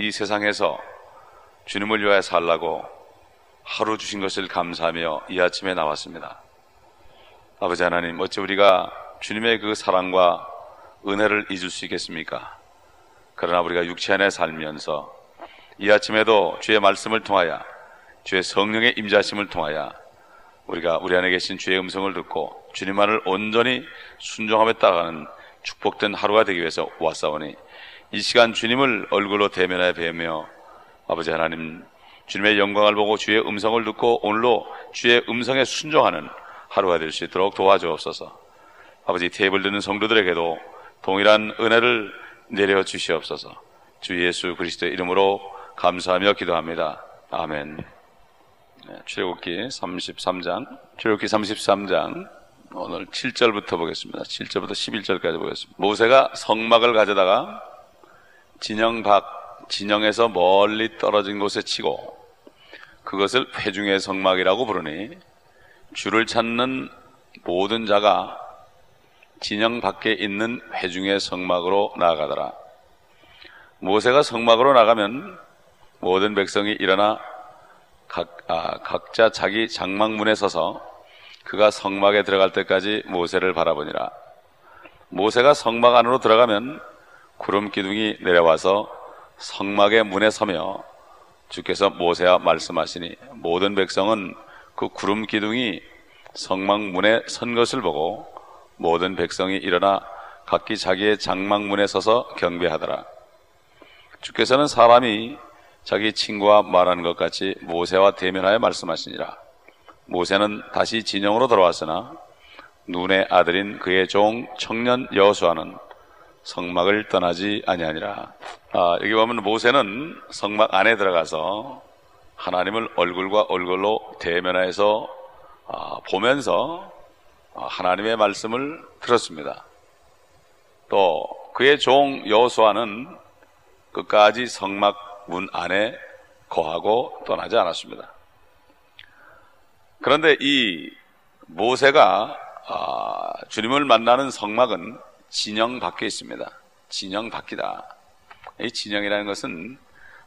이 세상에서 주님을 위하여 살라고 하루 주신 것을 감사하며 이 아침에 나왔습니다. 아버지 하나님, 어찌 우리가 주님의 그 사랑과 은혜를 잊을 수 있겠습니까? 그러나 우리가 육체 안에 살면서 이 아침에도 주의 말씀을 통하여 주의 성령의 임자심을 통하여 우리가 우리 안에 계신 주의 음성을 듣고 주님만을 온전히 순종하며 따라가는 축복된 하루가 되기 위해서 왔사오니 이 시간 주님을 얼굴로 대면하여 뵈며 아버지 하나님 주님의 영광을 보고 주의 음성을 듣고 오늘로 주의 음성에 순종하는 하루가 될 수 있도록 도와주옵소서. 아버지 테이블 드는 성도들에게도 동일한 은혜를 내려 주시옵소서. 주 예수 그리스도의 이름으로 감사하며 기도합니다. 아멘. 네, 출애굽기 33장, 출애굽기 33장 오늘 7절부터 보겠습니다. 7절부터 11절까지 보겠습니다. 모세가 성막을 가져다가 진영 밖 진영에서 멀리 떨어진 곳에 치고 그것을 회중의 성막이라고 부르니 주를 찾는 모든 자가 진영 밖에 있는 회중의 성막으로 나아가더라. 모세가 성막으로 나가면 모든 백성이 일어나 각, 아, 각자 자기 장막문에 서서 그가 성막에 들어갈 때까지 모세를 바라보니라. 모세가 성막 안으로 들어가면 구름 기둥이 내려와서 성막의 문에 서며 주께서 모세와 말씀하시니 모든 백성은 그 구름 기둥이 성막 문에 선 것을 보고 모든 백성이 일어나 각기 자기의 장막문에 서서 경배하더라. 주께서는 사람이 자기 친구와 말하는 것 같이 모세와 대면하여 말씀하시니라. 모세는 다시 진영으로 돌아왔으나 눈의 아들인 그의 종 청년 여호수아는 성막을 떠나지 아니하니라. 아, 여기 보면 모세는 성막 안에 들어가서 하나님을 얼굴과 얼굴로 대면해서 아, 보면서 아, 하나님의 말씀을 들었습니다. 또 그의 종 여호수아는 끝까지 성막 문 안에 거하고 떠나지 않았습니다. 그런데 이 모세가 아, 주님을 만나는 성막은 진영 밖에 있습니다. 진영 밖이다. 이 진영이라는 것은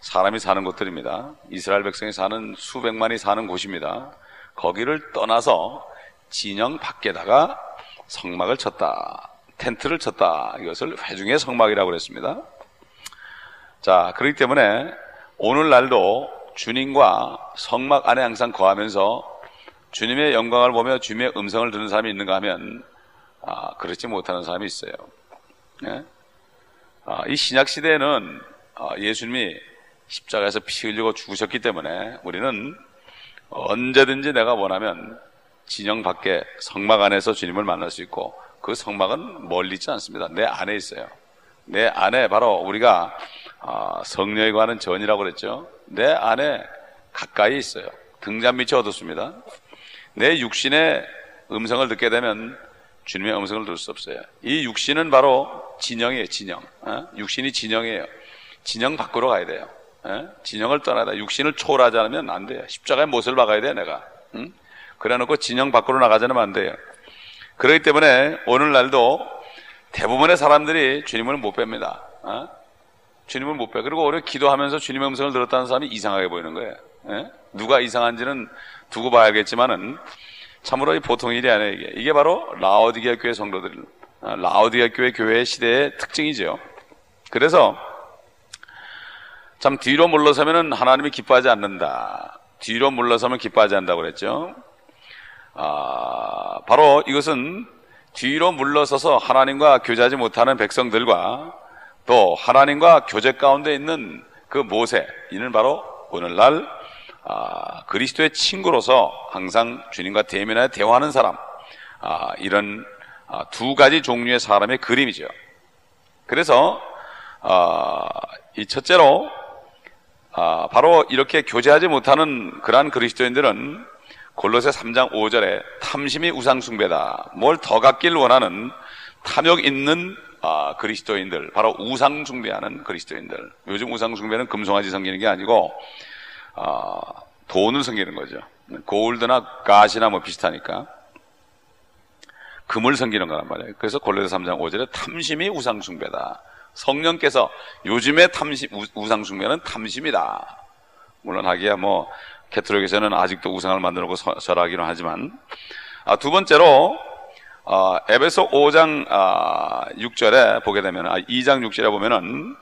사람이 사는 곳들입니다. 이스라엘 백성이 사는 수백만이 사는 곳입니다. 거기를 떠나서 진영 밖에다가 성막을 쳤다. 텐트를 쳤다. 이것을 회중의 성막이라고 그랬습니다. 자, 그렇기 때문에 오늘날도 주님과 성막 안에 항상 거하면서 주님의 영광을 보며 주님의 음성을 듣는 사람이 있는가 하면 아, 그렇지 못하는 사람이 있어요. 네? 아, 이 신약 시대에는 아, 예수님이 십자가에서 피 흘리고 죽으셨기 때문에 우리는 언제든지 내가 원하면 진영 밖에 성막 안에서 주님을 만날 수 있고 그 성막은 멀리 있지 않습니다. 내 안에 있어요. 내 안에 바로 우리가 아, 성령에 관한 전이라고 그랬죠. 내 안에 가까이 있어요. 등잔 밑이 어둡습니다. 내 육신의 음성을 듣게 되면 주님의 음성을 들을 수 없어요. 이 육신은 바로 진영이에요, 진영. 어? 육신이 진영이에요. 진영 밖으로 가야 돼요. 어? 진영을 떠나야 돼. 육신을 초월하지 않으면 안 돼요. 십자가의 못을 박아야 돼, 내가. 응? 그래 놓고 진영 밖으로 나가지 않으면 안 돼요. 그렇기 때문에 오늘날도 대부분의 사람들이 주님을 못 뺍니다. 어? 주님을 못 빼. 그리고 오히려 기도하면서 주님의 음성을 들었다는 사람이 이상하게 보이는 거예요. 예? 누가 이상한지는 두고 봐야겠지만은 참으로 보통 일이 아니에요. 이게, 이게 바로 라오디게아 교회 성도들, 아, 라오디게아 교회 교회의 시대의 특징이죠. 그래서 참 뒤로 물러서면 하나님이 기뻐하지 않는다. 뒤로 물러서면 기뻐하지 않는다고 그랬죠. 아, 바로 이것은 뒤로 물러서서 하나님과 교제하지 못하는 백성들과 또 하나님과 교제 가운데 있는 그 모세, 이는 바로 오늘날 아, 그리스도의 친구로서 항상 주님과 대면하여 대화하는 사람, 아, 이런 아, 두 가지 종류의 사람의 그림이죠. 그래서 아, 이 첫째로 아, 바로 이렇게 교제하지 못하는 그러한 그리스도인들은 골로새 3장 5절에 탐심이 우상숭배다. 뭘 더 갖길 원하는 탐욕 있는 아, 그리스도인들, 바로 우상 숭배하는 그리스도인들. 요즘 우상 숭배는 금송아지 섬기는 게 아니고 아, 돈을 섬기는 거죠. 골드나 가시나 뭐 비슷하니까 금을 섬기는 거란 말이에요. 그래서 골로새 3장 5절에 탐심이 우상숭배다. 성령께서 요즘의 탐심 우상 숭배는 탐심이다. 물론 하기야 뭐 캐톨릭에서는 아직도 우상을 만들어 놓고 절하기는 하지만 아, 두 번째로 어, 에베소 5장 아, 6절에 보게 되면 아, 2장 6절에 보면은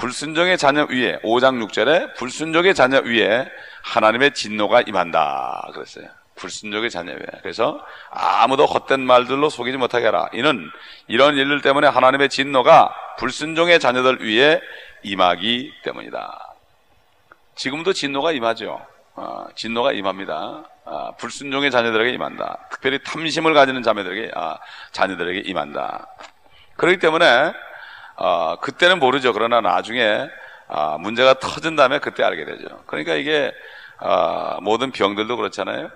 불순종의 자녀 위에 5장 6절에 불순종의 자녀 위에 하나님의 진노가 임한다 그랬어요. 불순종의 자녀 위에. 그래서 아무도 헛된 말들로 속이지 못하게 하라. 이는 이런 일들 때문에 하나님의 진노가 불순종의 자녀들 위에 임하기 때문이다. 지금도 진노가 임하죠. 어, 진노가 임합니다. 어, 불순종의 자녀들에게 임한다. 특별히 탐심을 가지는 자녀들에게 아, 자녀들에게 임한다. 그렇기 때문에 어, 그때는 모르죠. 그러나 나중에 아, 문제가 터진 다음에 그때 알게 되죠. 그러니까 이게 아, 모든 병들도 그렇잖아요.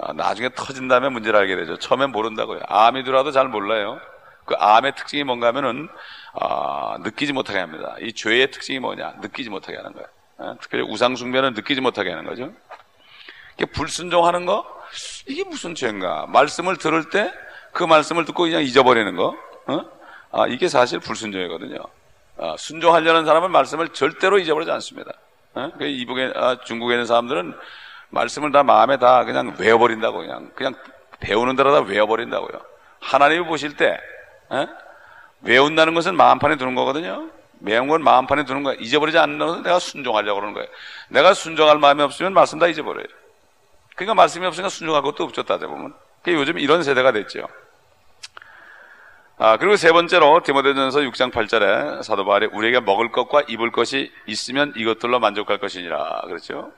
아, 나중에 터진 다음에 문제를 알게 되죠. 처음엔 모른다고요. 암이더라도 잘 몰라요. 그 암의 특징이 뭔가 하면은 아, 느끼지 못하게 합니다. 이 죄의 특징이 뭐냐? 느끼지 못하게 하는 거예요. 어? 특별히 우상숭배는 느끼지 못하게 하는 거죠. 불순종하는 거 이게 무슨 죄인가? 말씀을 들을 때 그 말씀을 듣고 그냥 잊어버리는 거, 어? 아, 이게 사실 불순종이거든요. 아, 순종하려는 사람은 말씀을 절대로 잊어버리지 않습니다. 어? 그 이북에 아, 중국에 있는 사람들은 말씀을 다 마음에 다 그냥 외워버린다고 그냥 그냥 배우는 대로 다 외워버린다고요. 하나님이 보실 때 에? 외운다는 것은 마음판에 두는 거거든요. 매운 건 마음판에 두는 거야. 잊어버리지 않는 것은 내가 순종하려고 그러는 거예요. 내가 순종할 마음이 없으면 말씀 다 잊어버려요. 그러니까 말씀이 없으니까 순종할 것도 없죠, 따져보면. 그러니까 요즘 이런 세대가 됐죠. 아, 그리고 세 번째로 디모데전서 6장 8절에 사도 바울이 우리에게 먹을 것과 입을 것이 있으면 이것들로 만족할 것이니라. 그렇죠?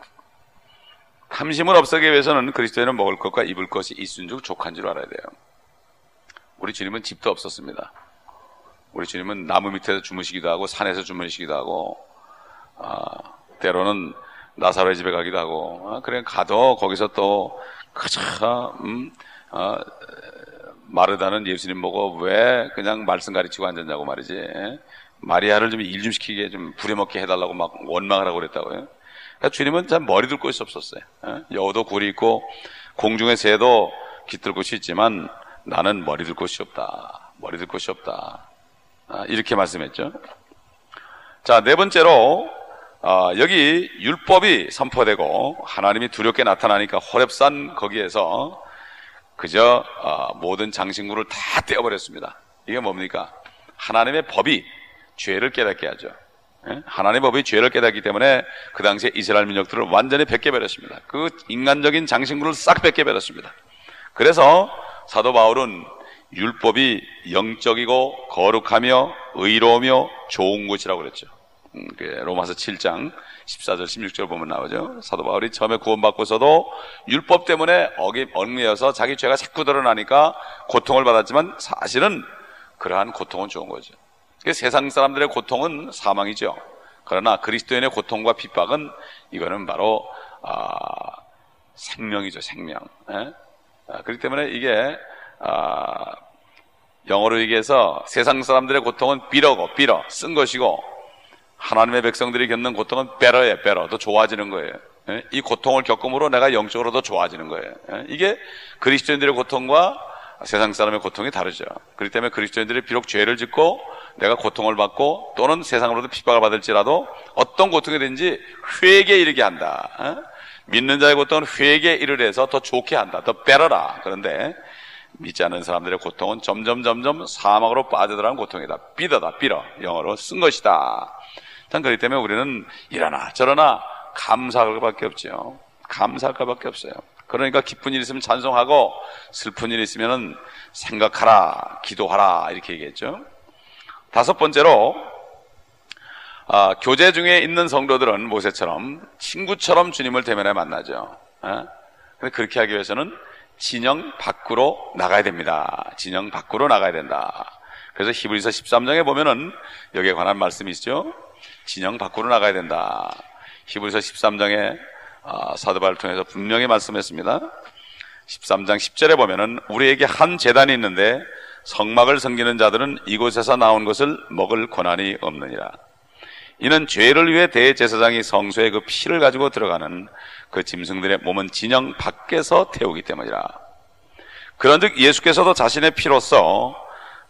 탐심을 없애기 위해서는 그리스도에는 먹을 것과 입을 것이 있은 줄 족한 줄 알아야 돼요. 우리 주님은 집도 없었습니다. 우리 주님은 나무 밑에서 주무시기도 하고 산에서 주무시기도 하고 아, 때로는 나사로의 집에 가기도 하고 아, 그래 가도 거기서 또 그저 음, 아, 마르다는 예수님 보고 왜 그냥 말씀 가르치고 앉았냐고 말이지 마리아를 좀 일 좀 시키게 좀 부려먹게 해달라고 막 원망을 하고 그랬다고요. 그러니까 주님은 참 머리 둘 곳이 없었어요. 예? 여우도 굴이 있고 공중의 새도 깃들 곳이 있지만 나는 머리 둘 곳이 없다. 머리 둘 곳이 없다. 아, 이렇게 말씀했죠. 자, 네 번째로 어, 여기 율법이 선포되고 하나님이 두렵게 나타나니까 호랩산 거기에서 그저 어, 모든 장신구를 다 떼어버렸습니다. 이게 뭡니까? 하나님의 법이 죄를 깨닫게 하죠. 예? 하나님의 법이 죄를 깨닫기 때문에 그 당시에 이스라엘 민족들을 완전히 벗겨버렸습니다. 그 인간적인 장신구를 싹 벗겨버렸습니다. 그래서 사도 바울은 율법이 영적이고 거룩하며 의로우며 좋은 것이라고 그랬죠. 음, 로마서 7장 14절 16절 보면 나오죠. 사도 바울이 처음에 구원받고서도 율법 때문에 어기 얽매여서 자기 죄가 자꾸 드러나니까 고통을 받았지만 사실은 그러한 고통은 좋은 거죠. 세상 사람들의 고통은 사망이죠. 그러나 그리스도인의 고통과 핍박은 이거는 바로 아, 생명이죠, 생명. 예? 아, 그렇기 때문에 이게 아, 영어로 얘기해서 세상 사람들의 고통은 bitter고 bitter 쓴 것이고 하나님의 백성들이 겪는 고통은 better예 better 더 좋아지는 거예요. 예? 이 고통을 겪음으로 내가 영적으로 더 좋아지는 거예요. 예? 이게 그리스도인들의 고통과 세상 사람의 고통이 다르죠. 그렇기 때문에 그리스도인들이 비록 죄를 짓고 내가 고통을 받고 또는 세상으로도 핍박을 받을지라도 어떤 고통이 되는지 회개에 이르게 한다. 어? 믿는 자의 고통은 회개에 이르래서 더 좋게 한다. 더 빼러라. 그런데 믿지 않는 사람들의 고통은 점점 점점 사막으로 빠져들어가는 고통이다. 삐더다. 삐러. 영어로 쓴 것이다. 참 그렇기 때문에 우리는 이러나 저러나 감사할 것밖에 없죠. 감사할 것밖에 없어요. 그러니까 기쁜 일 있으면 찬송하고 슬픈 일 있으면 생각하라, 기도하라 이렇게 얘기했죠. 다섯 번째로 아, 교제 중에 있는 성도들은 모세처럼 친구처럼 주님을 대면해 만나죠. 어? 근데 그렇게 하기 위해서는 진영 밖으로 나가야 됩니다. 진영 밖으로 나가야 된다. 그래서 히브리서 13장에 보면은 여기에 관한 말씀이 있죠. 진영 밖으로 나가야 된다. 히브리서 13장에 아, 사도바를 통해서 분명히 말씀했습니다. 13장 10절에 보면은 우리에게 한 재단이 있는데 성막을 섬기는 자들은 이곳에서 나온 것을 먹을 권한이 없느니라. 이는 죄를 위해 대제사장이 성소에 그 피를 가지고 들어가는 그 짐승들의 몸은 진영 밖에서 태우기 때문이라. 그런즉 예수께서도 자신의 피로써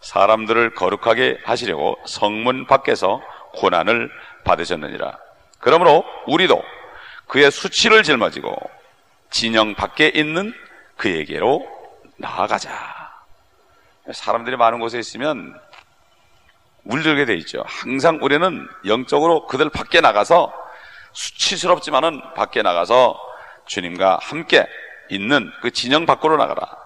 사람들을 거룩하게 하시려고 성문 밖에서 고난을 받으셨느니라. 그러므로 우리도 그의 수치를 짊어지고 진영 밖에 있는 그에게로 나아가자. 사람들이 많은 곳에 있으면 물들게 돼 있죠. 항상 우리는 영적으로 그들 밖에 나가서 수치스럽지만은 밖에 나가서 주님과 함께 있는 그 진영 밖으로 나가라.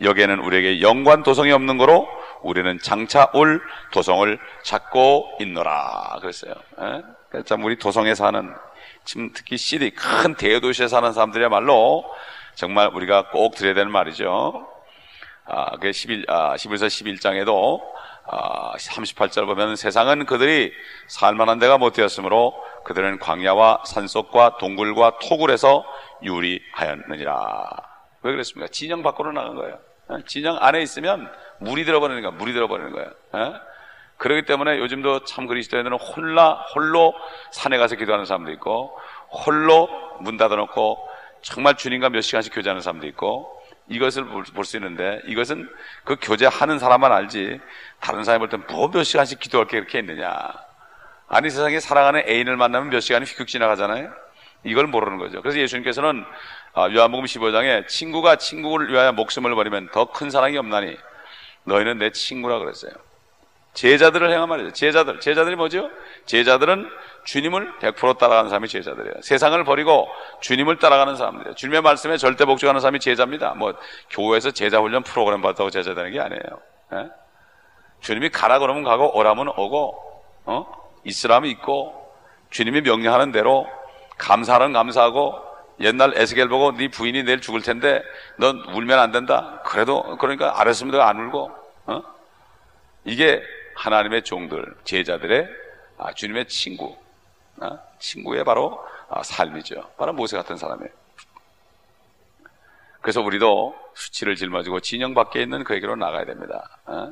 여기에는 우리에게 영관 도성이 없는 거로 우리는 장차 올 도성을 찾고 있노라. 그랬어요. 예? 참 우리 도성에 사는 지금 특히 시리 큰 대도시에 사는 사람들이야말로 정말 우리가 꼭 드려야 되는 말이죠. 아, 그 11, 아, 11서 11장에도 아, 38절 보면 세상은 그들이 살만한 데가 못 되었으므로 그들은 광야와 산속과 동굴과 토굴에서 유리하였느니라. 왜 그랬습니까? 진영 밖으로 나간 거예요. 어? 진영 안에 있으면 물이 들어버리는 거야. 물이 들어버리는 거예요. 어? 그렇기 때문에 요즘도 참 그리스도인들은 홀라 홀로 산에 가서 기도하는 사람도 있고 홀로 문 닫아놓고 정말 주님과 몇 시간씩 교제하는 사람도 있고 이것을 볼 수 있는데 이것은 그 교제하는 사람만 알지 다른 사람이 볼 땐 뭐 몇 시간씩 기도할 게 그렇게 있느냐 아니 세상에 사랑하는 애인을 만나면 몇 시간이 휙휙 지나가잖아요 이걸 모르는 거죠 그래서 예수님께서는 아, 요한복음 15장에 친구가 친구를 위하여 목숨을 버리면 더 큰 사랑이 없나니 너희는 내 친구라 그랬어요 제자들을 행한 말이죠 제자들 제자들이 뭐죠? 제자들은 주님을 100% 따라가는 사람이 제자들이에요. 세상을 버리고 주님을 따라가는 사람들이에요. 주님의 말씀에 절대 복종하는 사람이 제자입니다. 뭐 교회에서 제자 훈련 프로그램 받다고 제자 되는 게 아니에요. 예? 주님이 가라 그러면 가고 오라면 오고 어? 있으라면 있고 주님이 명령하는 대로 감사하는 감사하고 옛날 에스겔 보고 네 부인이 내일 죽을 텐데 넌 울면 안 된다. 그래도 그러니까 알았으면 안 울고 어? 이게 하나님의 종들 제자들의 아, 주님의 친구 어? 친구의 바로 아, 삶이죠. 바로 모세 같은 사람이에요. 그래서 우리도 수치를 짊어지고 진영 밖에 있는 그에게로 나가야 됩니다. 어?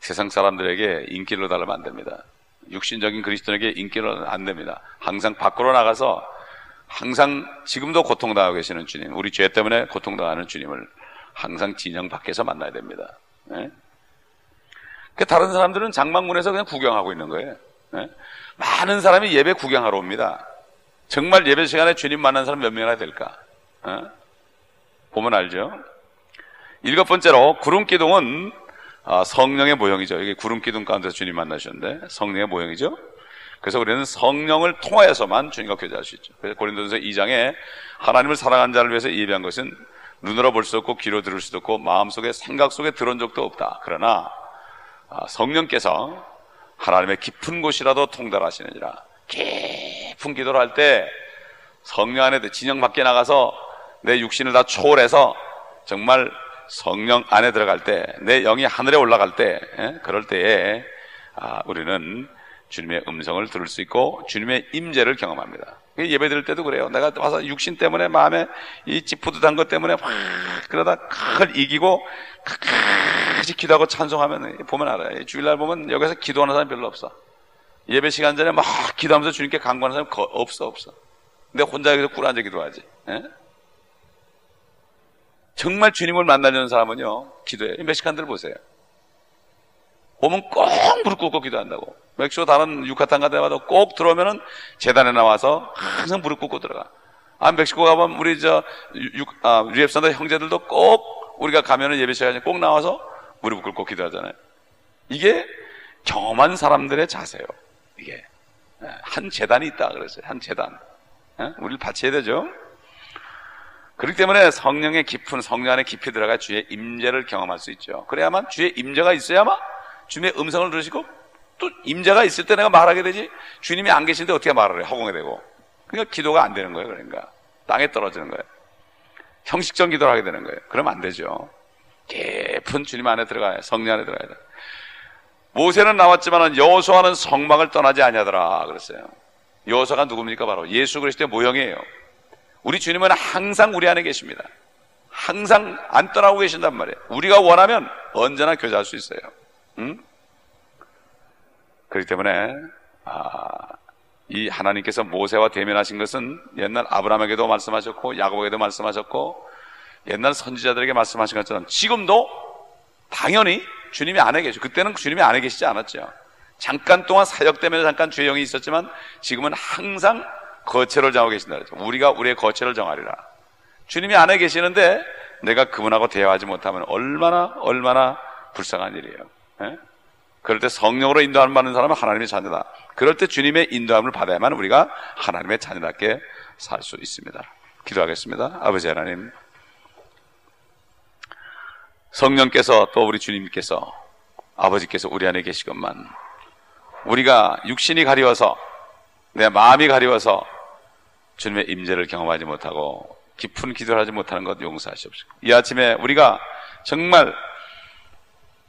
세상 사람들에게 인기를 달라면 안 됩니다. 육신적인 그리스도에게 인기를 안 됩니다. 항상 밖으로 나가서 항상 지금도 고통당하고 계시는 주님, 우리 죄 때문에 고통당하는 주님을 항상 진영 밖에서 만나야 됩니다. 네? 다른 사람들은 장막문에서 그냥 구경하고 있는 거예요. 네? 많은 사람이 예배 구경하러 옵니다. 정말 예배 시간에 주님 만난 사람 몇 명이나 될까? 어? 보면 알죠? 일곱 번째로 구름 기둥은 아, 성령의 모형이죠. 이게 구름 기둥 가운데서 주님 만나셨는데 성령의 모형이죠. 그래서 우리는 성령을 통하여서만 주님과 교제할 수 있죠. 그래서 고린도전서 2장에 하나님을 사랑하는 자를 위해서 예배한 것은 눈으로 볼 수 없고 귀로 들을 수도 없고 마음속에 생각 속에 들어온 적도 없다. 그러나 아, 성령께서 하나님의 깊은 곳이라도 통달하시느니라. 깊은 기도를 할 때 성령 안에 진영 밖에 나가서 내 육신을 다 초월해서 정말 성령 안에 들어갈 때, 내 영이 하늘에 올라갈 때, 예? 그럴 때에 아, 우리는 주님의 음성을 들을 수 있고 주님의 임재를 경험합니다. 예배 드릴 때도 그래요. 내가 와서 육신 때문에 마음에 이 찌푸듯한 것 때문에 확 그러다 그걸 이기고 끝까지 기도하고 찬송하면 보면 알아요. 주일날 보면 여기서 기도하는 사람 별로 없어. 예배 시간 전에 막 기도하면서 주님께 강구하는 사람 없어 없어. 근데 혼자 여기서 꿀 앉아 기도하지. 예? 정말 주님을 만나려는 사람은요 기도해. 몇 시간들 보세요. 보면 꼭 무릎 꿇고 기도한다고. 맥주 다른 유카탄 데 가도 꼭 들어오면은 재단에 나와서 항상 무릎 꿇고 들어가. 아, 멕시코 가면 우리 저, 유, 아, 유앱산도 형제들도 꼭 우리가 가면은 예배 시간에 꼭 나와서 무릎 꿇고 기도하잖아요. 이게 경험한 사람들의 자세요. 이게. 예, 한 재단이 있다 그랬어요. 한 재단. 예? 우리를 바쳐야 되죠. 그렇기 때문에 성령의 깊은 성령 안에 깊이 들어가 주의 임재를 경험할 수 있죠. 그래야만 주의 임재가 있어야만 주님의 음성을 들으시고 또 임재가 있을 때 내가 말하게 되지 주님이 안 계신데 어떻게 말을 해? 허공에 대고. 그러니까 기도가 안 되는 거예요 그러니까. 땅에 떨어지는 거예요. 형식적 기도를 하게 되는 거예요. 그러면 안 되죠. 깊은 주님 안에 들어가야 성령 안에 들어가야 돼. 모세는 나왔지만 여호수아는 성막을 떠나지 아니하더라 그랬어요. 여호수아가 누굽니까? 바로 예수 그리스도의 모형이에요 우리 주님은 항상 우리 안에 계십니다 항상 안 떠나고 계신단 말이에요 우리가 원하면 언제나 교제할 수 있어요 응? 그렇기 때문에 아, 이 하나님께서 모세와 대면하신 것은 옛날 아브라함에게도 말씀하셨고 야곱에게도 말씀하셨고 옛날 선지자들에게 말씀하신 것처럼 지금도 당연히 주님이 안에 계셔. 그때는 주님이 안에 계시지 않았죠. 잠깐 동안 사역 때문에 잠깐 영이 있었지만 지금은 항상 거처를 정하고 계신다 그랬죠. 우리가 우리의 거처를 정하리라. 주님이 안에 계시는데 내가 그분하고 대화하지 못하면 얼마나 얼마나 불쌍한 일이에요. 예? 그럴 때 성령으로 인도함을 받는 사람은 하나님의 자녀다. 그럴 때 주님의 인도함을 받아야만 우리가 하나님의 자녀답게 살 수 있습니다. 기도하겠습니다. 아버지 하나님, 성령께서 또 우리 주님께서 아버지께서 우리 안에 계시건만 우리가 육신이 가리워서 내 마음이 가리워서 주님의 임재를 경험하지 못하고 깊은 기도를 하지 못하는 것 용서하시옵시고. 이 아침에 우리가 정말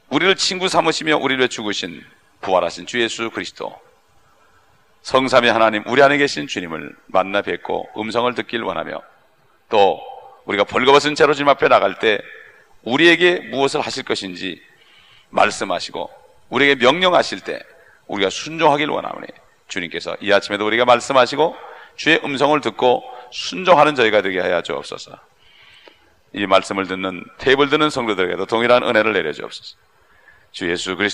우리를 친구 삼으시며 우리를 죽으신 부활하신 주 예수 그리스도 성삼위 하나님 우리 안에 계신 주님을 만나 뵙고 음성을 듣길 원하며 또 우리가 벌거벗은 채로 주님 앞에 나갈 때 우리에게 무엇을 하실 것인지 말씀하시고 우리에게 명령하실 때 우리가 순종하길 원하오니 주님께서 이 아침에도 우리가 말씀하시고 주의 음성을 듣고 순종하는 저희가 되게 하여 주옵소서. 이 말씀을 듣는 테이블 듣는 성도들에게도 동일한 은혜를 내려 주옵소서. 주 예수 그리스도